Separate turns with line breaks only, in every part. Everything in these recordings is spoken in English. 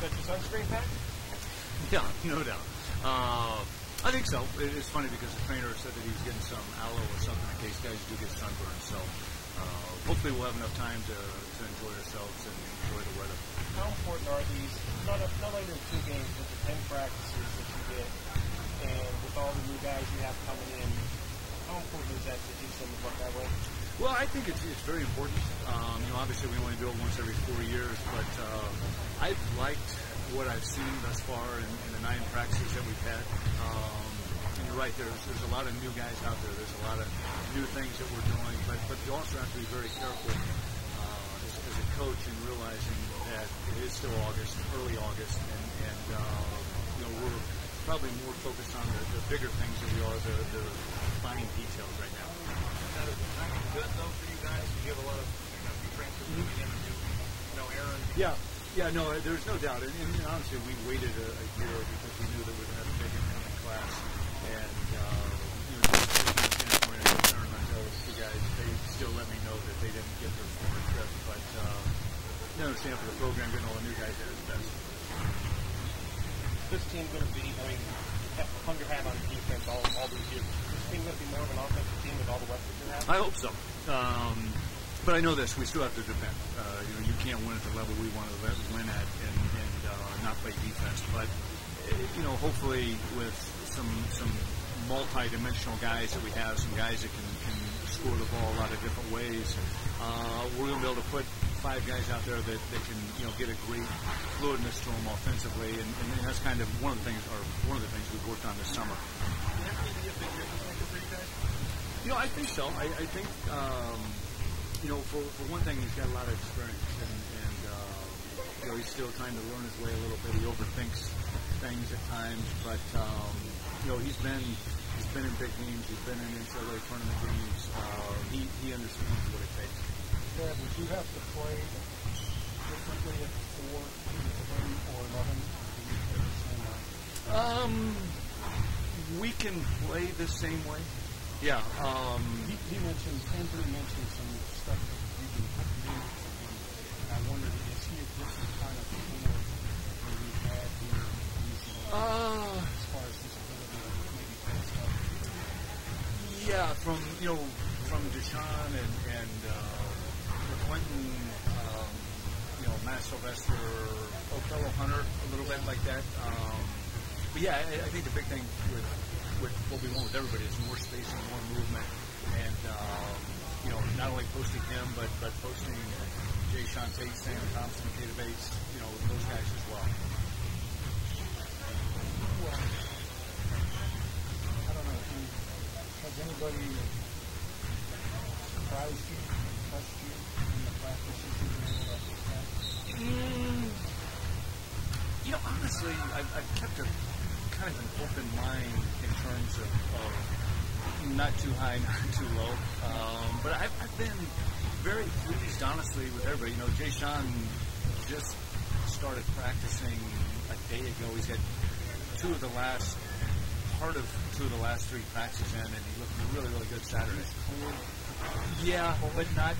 Got your sunscreen pack?
Yeah, no doubt. Uh, I think so. It- It's funny because the trainer said that he was getting some aloe or something in case guys do get sunburned. So uh, hopefully we'll have enough time to, to enjoy ourselves and enjoy the weather.
How important are these, not, not only the two games, but the 10 practices that you get, and with all the new guys you have coming in, how important is that to teach them to work that way?
Well, I think it's, it's very important. Um, you know, obviously we only do it once every four years, but uh, I've liked what I've seen thus far in, in the nine practices that we've had. Um, and you're right, there's, there's a lot of new guys out there. There's a lot of new things that we're doing, but, but you also have to be very careful uh, as, as a coach in realizing that it is still August, early August, and, and uh, you know, we're probably more focused on the, the bigger things than we are the, the fine details right now.
Now, is the timing good though for you guys? You have a lot of you know, new transfers coming in, and new, you know, Aaron.
Yeah, yeah, no, there's no doubt. And, and honestly, we waited a, a year because we knew that we were going to have a big incoming class. And, uh, you know, from the standpoint of until the guys, they still let me know that they didn't get their former trip. But, uh, you understand for the program, getting all the new guys there is best.
This team going to be, I mean, your hat on defense all, all these years. This team going to be more of an offensive team with all the weapons you have?
I hope so. Um, but I know this: we still have to defend. Uh, you know, you can't win at the level we want to win at and, and uh, not play defense. But eh, you know, hopefully with some some multi-dimensional guys that we have, some guys that can, can score the ball a lot of different ways, uh, we're going to be able to put five guys out there that, that can you know get a great fluidness to them offensively, and, and that's kind of one of the things, or one of the things we've worked on this summer. You know, I think so. I, I think, um, you know, for, for one thing, he's got a lot of experience, and, and uh, you know, he's still trying to learn his way a little bit. He overthinks things at times, but um, you know, he's been he's been in big games. He's been in NCAA tournament games. Uh, he he understands what it takes.
Thad, would you have to play differently at four, three, or eleven? Or do you play the same way?
Um, we can play the same way. Yeah. Um,
He, he mentioned, Andrew mentioned some stuff that you've been putting in for him. And I wondered, is he a different kind of player than you've had here recently
uh,
as far as his ability to maybe play stuff?
Yeah, from you know from Deshaun and and uh, Quentin, um, you know Matt Sylvester, Othello Hunter, a little bit like that. Um, but yeah, I, I think the big thing with with what we want with everybody is more spacing, more movement, and um, you know not only posting him but but posting Jae'Sean Tate, Sam Thompson, Keita Bates, you know those guys as. Well,
I don't know. If you, has anybody surprised you, impressed you in the you've been able to
you know, honestly, I've, I've kept a kind of an open mind in terms of, of not too high, not too low. Um, but I've, I've been very pleased, honestly, with everybody. You know, Jae'Sean just started practicing a day ago. He's had two of the last part of two of the last three practices in, and he looked really, really good Saturday. Yeah, but not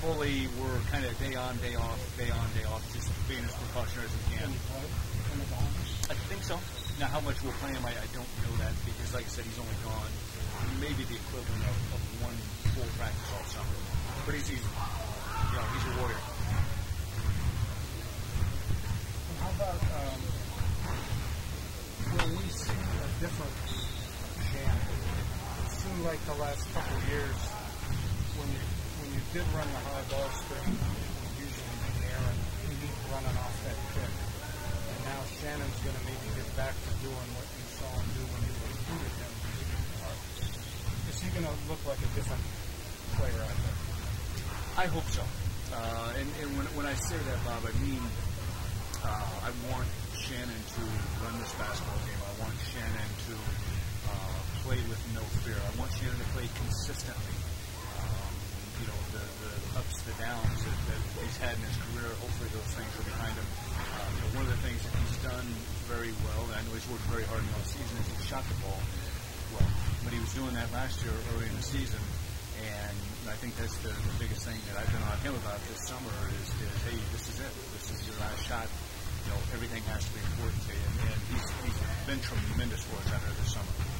fully. We're kind of day on, day off, day on, day off, just being as precautionary as we can.
Can you play in the ball?
I think so. Now, how much we'll play him, I, I don't know that because, like I said, he's only gone maybe the equivalent of, of one full practice all summer. But he's, he's you know, he's a warrior.
And how about uh, um, will we see a different Shannon? Like the last couple of years when you when you did run the high ball screen, it would usually be Aaron running off that kick. And now Shannon's going to maybe get back to doing what you saw him do when you recruited him. Is he going to look like a different player out there?
I hope so. Uh, and and when, when I say that, Bob, I mean uh, I want Shannon to run this basketball game. I want Shannon to uh, play with no fear. I want Shannon to play consistently. Um, you know, the, the ups, the downs that, that he's had in his career, hopefully those things are behind him. Uh, you know, one of the things that he's done very well, and I know he's worked very hard in the season, is he shot the ball well. But he was doing that last year early in the season, and I think that's the, the biggest thing that I've been on him about this summer is, is hey, this is it. This is your last shot you know everything has to be important to you. And, and he's, he's been tremendous for us out there this summer.